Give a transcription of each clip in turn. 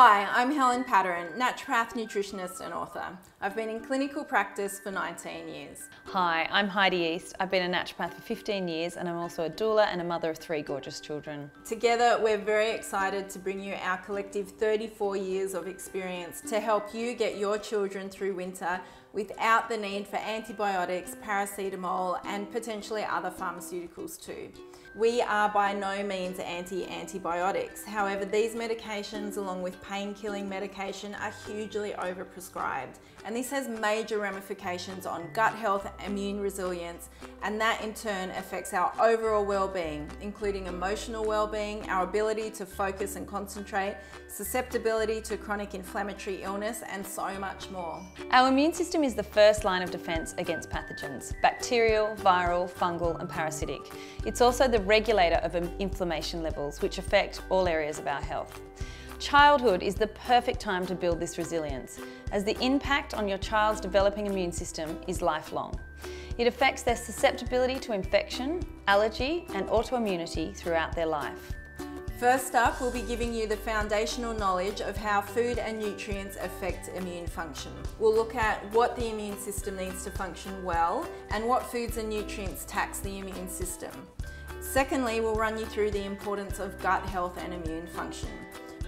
Hi, I'm Helen Padarin, naturopath, nutritionist and author. I've been in clinical practice for 19 years. Hi, I'm Heidi East. I've been a naturopath for 15 years and I'm also a doula and a mother of three gorgeous children. Together, we're very excited to bring you our collective 34 years of experience to help you get your children through winter without the need for antibiotics, paracetamol and potentially other pharmaceuticals too. We are by no means anti-antibiotics. However, these medications along with pain-killing medication are hugely overprescribed and this has major ramifications on gut health, immune resilience and that in turn affects our overall well-being, including emotional well-being, our ability to focus and concentrate, susceptibility to chronic inflammatory illness and so much more. Our immune system is the first line of defence against pathogens, bacterial, viral, fungal and parasitic. It's also the regulator of inflammation levels, which affect all areas of our health. Childhood is the perfect time to build this resilience, as the impact on your child's developing immune system is lifelong. It affects their susceptibility to infection, allergy and autoimmunity throughout their life. First up, we'll be giving you the foundational knowledge of how food and nutrients affect immune function. We'll look at what the immune system needs to function well and what foods and nutrients tax the immune system. Secondly, we'll run you through the importance of gut health and immune function.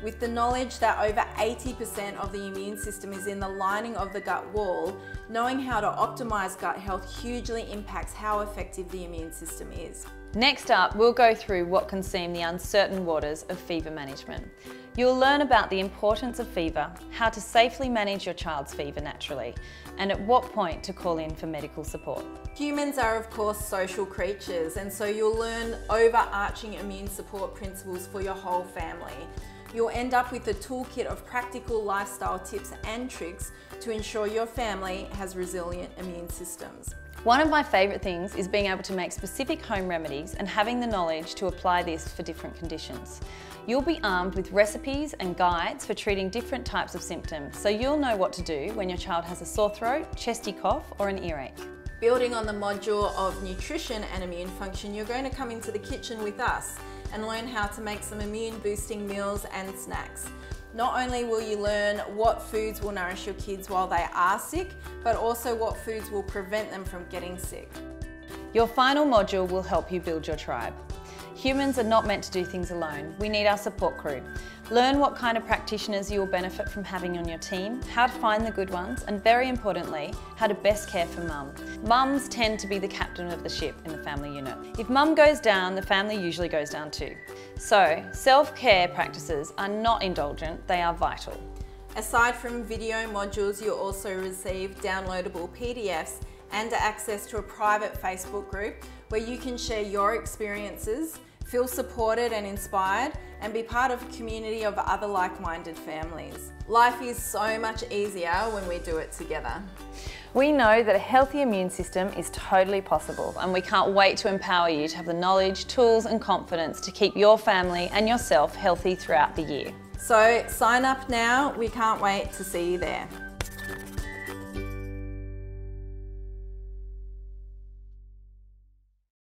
With the knowledge that over 80% of the immune system is in the lining of the gut wall, knowing how to optimise gut health hugely impacts how effective the immune system is. Next up, we'll go through what can seem the uncertain waters of fever management. You'll learn about the importance of fever, how to safely manage your child's fever naturally, and at what point to call in for medical support. Humans are of course social creatures and so you'll learn overarching immune support principles for your whole family. You'll end up with a toolkit of practical lifestyle tips and tricks to ensure your family has resilient immune systems. One of my favourite things is being able to make specific home remedies and having the knowledge to apply this for different conditions. You'll be armed with recipes and guides for treating different types of symptoms, so you'll know what to do when your child has a sore throat, chesty cough or an earache. Building on the module of nutrition and immune function, you're going to come into the kitchen with us and learn how to make some immune boosting meals and snacks. Not only will you learn what foods will nourish your kids while they are sick, but also what foods will prevent them from getting sick. Your final module will help you build your tribe. Humans are not meant to do things alone. We need our support crew. Learn what kind of practitioners you will benefit from having on your team, how to find the good ones, and very importantly, how to best care for mum. Mums tend to be the captain of the ship in the family unit. If mum goes down, the family usually goes down too. So, self-care practices are not indulgent, they are vital. Aside from video modules, you'll also receive downloadable PDFs and access to a private Facebook group where you can share your experiences, feel supported and inspired, and be part of a community of other like-minded families. Life is so much easier when we do it together. We know that a healthy immune system is totally possible and we can't wait to empower you to have the knowledge, tools and confidence to keep your family and yourself healthy throughout the year. So sign up now, we can't wait to see you there.